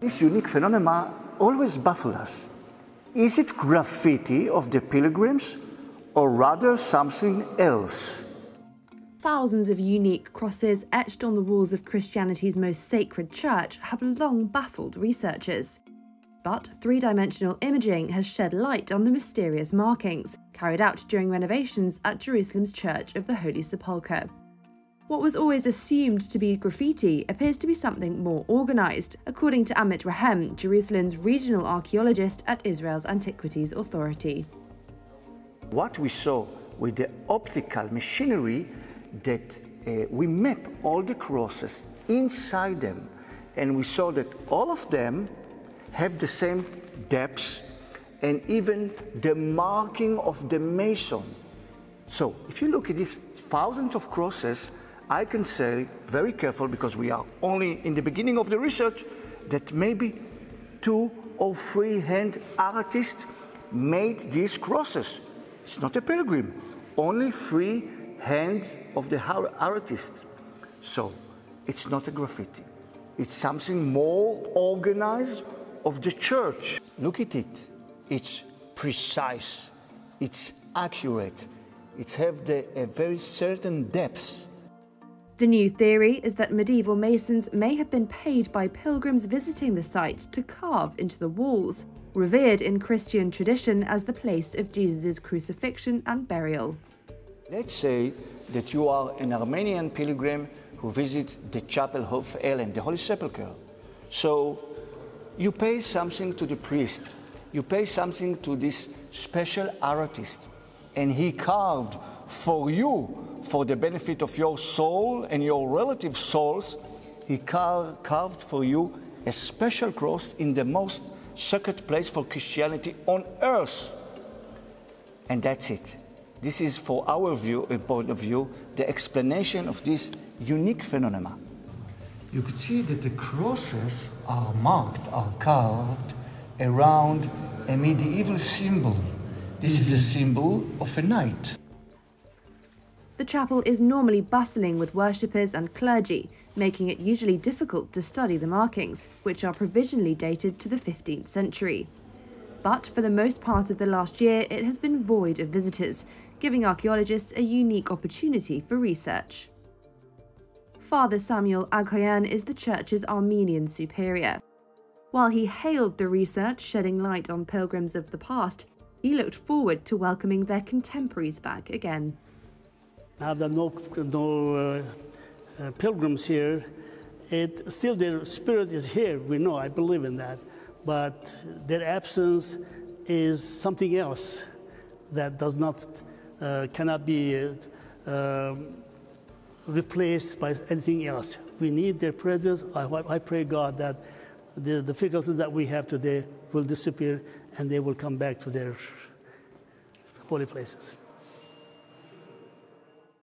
This unique phenomenon always baffles us. Is it graffiti of the pilgrims or rather something else? Thousands of unique crosses etched on the walls of Christianity's most sacred church have long baffled researchers. But three dimensional imaging has shed light on the mysterious markings, carried out during renovations at Jerusalem's Church of the Holy Sepulchre. What was always assumed to be graffiti appears to be something more organised, according to Amit Re'em, Jerusalem's regional archaeologist at Israel's Antiquities Authority. What we saw with the optical machinery that uh, we map all the crosses inside them and we saw that all of them have the same depths and even the marking of the mason. So if you look at these thousands of crosses, I can say very careful because we are only in the beginning of the research that maybe two or three hand artists made these crosses. It's not a pilgrim, only three hand of the artist. So it's not a graffiti. It's something more organized of the church. Look at it. It's precise. It's accurate. It has the, a very certain depth. The new theory is that medieval masons may have been paid by pilgrims visiting the site to carve into the walls, revered in Christian tradition as the place of Jesus' crucifixion and burial. Let's say that you are an Armenian pilgrim who visits the chapel of Ellen, the Holy Sepulchre. So you pay something to the priest, you pay something to this special artist, and he carved for you, for the benefit of your soul and your relative souls, he car carved for you a special cross in the most sacred place for Christianity on earth. And that's it. This is, for our view, uh, point of view, the explanation of this unique phenomenon you could see that the crosses are marked, are carved around a medieval symbol. This is a symbol of a knight. The chapel is normally bustling with worshippers and clergy, making it usually difficult to study the markings, which are provisionally dated to the 15th century. But for the most part of the last year, it has been void of visitors, giving archaeologists a unique opportunity for research. Father Samuel Aghoyan is the church's Armenian superior. While he hailed the research shedding light on pilgrims of the past, he looked forward to welcoming their contemporaries back again. Now that no, no uh, uh, pilgrims here, it, still their spirit is here. We know, I believe in that. But their absence is something else that does not, uh, cannot be uh, um, replaced by anything else. We need their presence. I, I pray, God, that the difficulties that we have today will disappear and they will come back to their holy places.